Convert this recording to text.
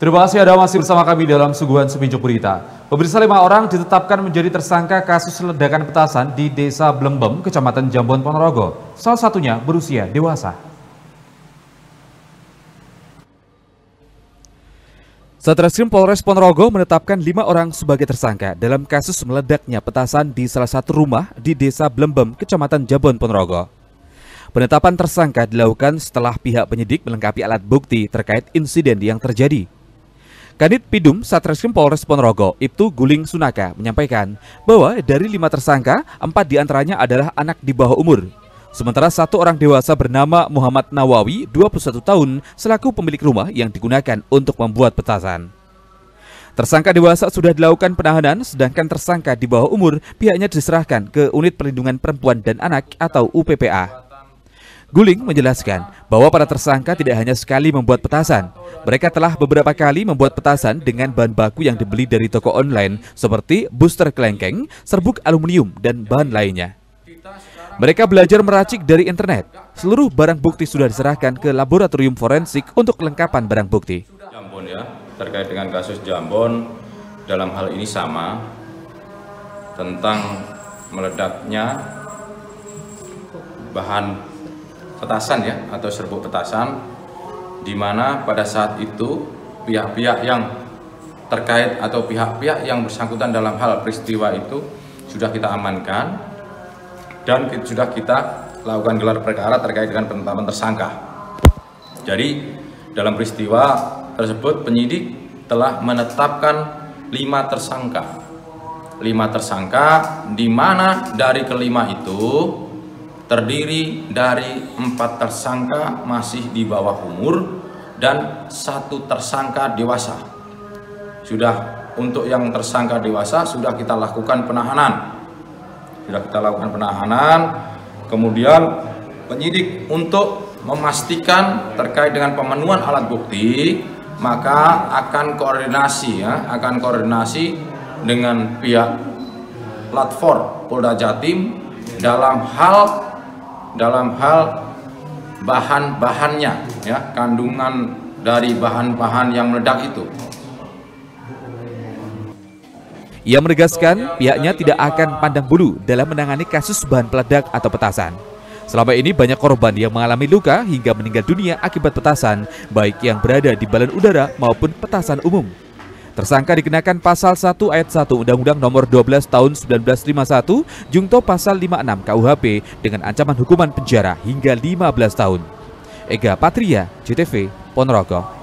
Terima kasih Anda masih bersama kami dalam Suguhan Sepijo Berita. Pemirsa lima orang ditetapkan menjadi tersangka kasus ledakan petasan di Desa Blembem, Kecamatan Jambon, Ponorogo. Salah satunya berusia dewasa. Satreskrim Polres Ponorogo menetapkan lima orang sebagai tersangka dalam kasus meledaknya petasan di salah satu rumah di Desa Blembem, Kecamatan Jambon, Ponorogo. Penetapan tersangka dilakukan setelah pihak penyidik melengkapi alat bukti terkait insiden yang terjadi. Kanit Pidum Satreskrim Polres Ponorogo, Ibtu Guling Sunaka, menyampaikan bahwa dari lima tersangka, empat di antaranya adalah anak di bawah umur. Sementara satu orang dewasa bernama Muhammad Nawawi, 21 tahun, selaku pemilik rumah yang digunakan untuk membuat petasan. Tersangka dewasa sudah dilakukan penahanan, sedangkan tersangka di bawah umur pihaknya diserahkan ke Unit Perlindungan Perempuan dan Anak atau UPPA. Guling menjelaskan bahwa para tersangka tidak hanya sekali membuat petasan. Mereka telah beberapa kali membuat petasan dengan bahan baku yang dibeli dari toko online seperti booster kelengkeng, serbuk aluminium, dan bahan lainnya. Mereka belajar meracik dari internet. Seluruh barang bukti sudah diserahkan ke laboratorium forensik untuk kelengkapan barang bukti. Jambon ya, terkait dengan kasus Jambon dalam hal ini sama tentang meledaknya bahan petasan ya atau serbuk petasan di mana pada saat itu pihak-pihak yang terkait atau pihak-pihak yang bersangkutan dalam hal peristiwa itu sudah kita amankan dan sudah kita lakukan gelar perkara terkait dengan penetapan tersangka. Jadi dalam peristiwa tersebut penyidik telah menetapkan lima tersangka. Lima tersangka di mana dari kelima itu terdiri dari empat tersangka masih di bawah umur dan satu tersangka dewasa. Sudah untuk yang tersangka dewasa sudah kita lakukan penahanan. Sudah kita lakukan penahanan. Kemudian penyidik untuk memastikan terkait dengan pemenuhan alat bukti maka akan koordinasi ya, akan koordinasi dengan pihak platform Polda Jatim dalam hal dalam hal bahan-bahannya ya kandungan dari bahan-bahan yang meledak itu ia menegaskan pihaknya tidak akan pandang bulu dalam menangani kasus bahan peledak atau petasan. Selama ini banyak korban yang mengalami luka hingga meninggal dunia akibat petasan, baik yang berada di balon udara maupun petasan umum. Tersangka dikenakan pasal 1 ayat 1 Undang-Undang nomor 12 tahun 1951 Jungto pasal 56 KUHP dengan ancaman hukuman penjara hingga 15 tahun. Ega Patria, JTV, Ponorogo.